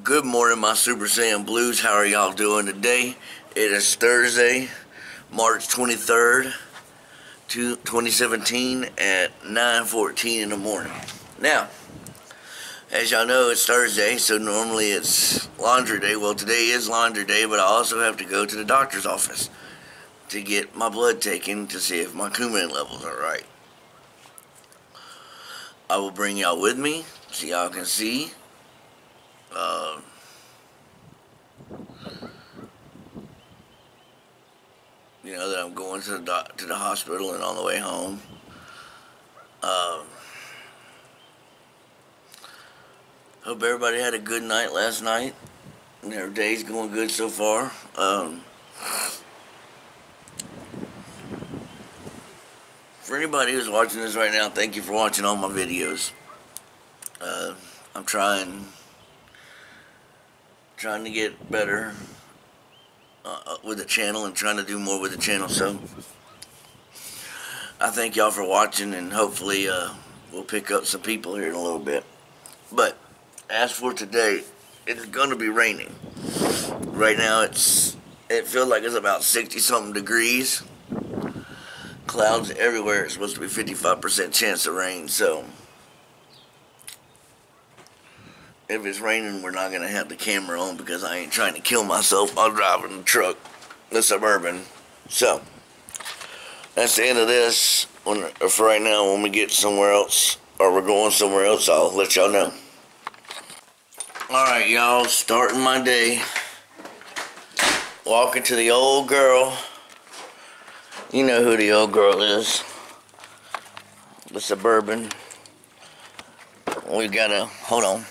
Good morning, my Super Saiyan Blues. How are y'all doing today? It is Thursday, March 23rd, 2017 at 9.14 in the morning. Now, as y'all know, it's Thursday, so normally it's laundry day. Well, today is laundry day, but I also have to go to the doctor's office to get my blood taken to see if my Coumadin levels are right. I will bring y'all with me so y'all can see. Uh, you know that I'm going to the to the hospital and on the way home. Um, hope everybody had a good night last night. And their day's going good so far. Um, for anybody who's watching this right now, thank you for watching all my videos. Uh, I'm trying, trying to get better uh, uh, with the channel and trying to do more with the channel. So I thank y'all for watching, and hopefully uh, we'll pick up some people here in a little bit. But as for today, it's gonna be raining. Right now, it's it feels like it's about 60 something degrees. Clouds everywhere. It's supposed to be 55% chance of rain. So if it's raining, we're not gonna have the camera on because I ain't trying to kill myself while driving the truck, the suburban. So that's the end of this. When, for right now, when we get somewhere else or we're going somewhere else, I'll let y'all know. All right, y'all, starting my day. Walking to the old girl. You know who the old girl is. The suburban. We gotta hold on.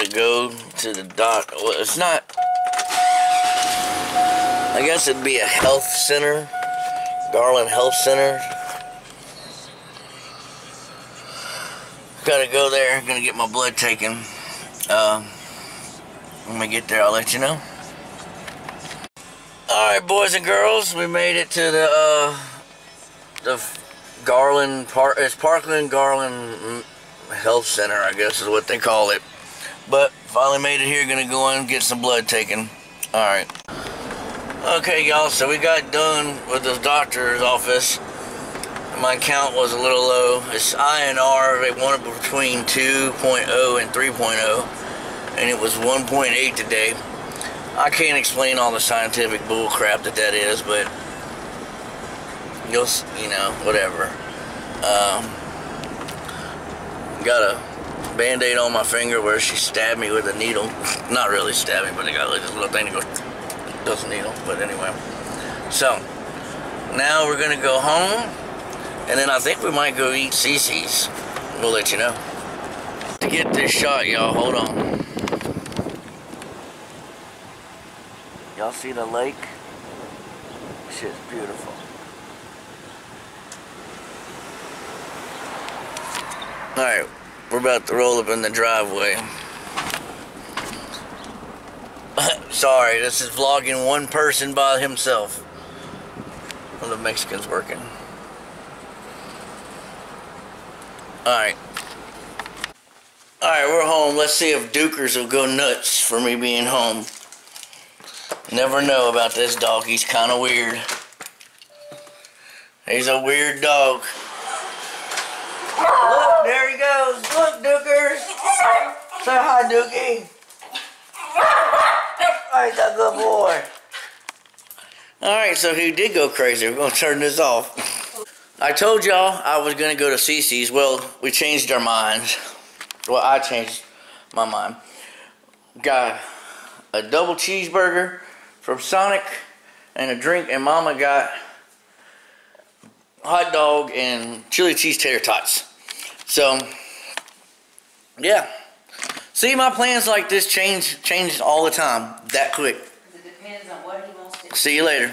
Gotta go to the doc. Well, it's not. I guess it'd be a health center, Garland Health Center. Gotta go there. Gonna get my blood taken. Uh, when we get there, I'll let you know. All right, boys and girls, we made it to the uh, the Garland Park. It's Parkland Garland Health Center, I guess is what they call it. But finally made it here. Gonna go in and get some blood taken. All right. Okay, y'all. So we got done with the doctor's office. My count was a little low. It's INR. They wanted between 2.0 and 3.0, and it was 1.8 today. I can't explain all the scientific bull crap that that is, but you'll, you know, whatever. Um, got a band-aid on my finger where she stabbed me with a needle. Not really stabbed me, but they got like this little thing that goes, does needle. But anyway. So, now we're to go home. And then I think we might go eat CiCi's. We'll let you know. To get this shot, y'all, hold on. Y'all see the lake? Shit's beautiful. Alright, we're about to roll up in the driveway. Sorry, this is vlogging one person by himself. Of the Mexicans working. Alright. Alright, we're home. Let's see if Dukers will go nuts for me being home. Never know about this dog. He's kind of weird. He's a weird dog. There he goes. Look, Dukers. Say hi, Dookie. Alright, that good boy. Alright, so he did go crazy. We're going to turn this off. I told y'all I was going to go to CiCi's. Well, we changed our minds. Well, I changed my mind. Got a double cheeseburger from Sonic and a drink, and Mama got hot dog and chili cheese tater tots. So, yeah. See, my plans like this change change all the time, that quick. It depends on what he wants to. See you later.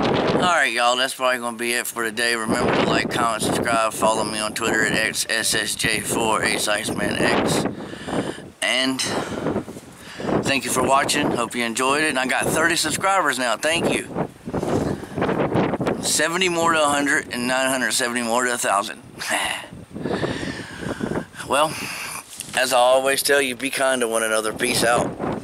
Alright, y'all, that's probably going to be it for today. Remember to like, comment, subscribe, follow me on Twitter at XSSJ4, Ace Iceman And thank you for watching. Hope you enjoyed it. And I got 30 subscribers now. Thank you. 70 more to 100 and 970 more to 1,000. well, as I always tell you, be kind to one another. Peace out.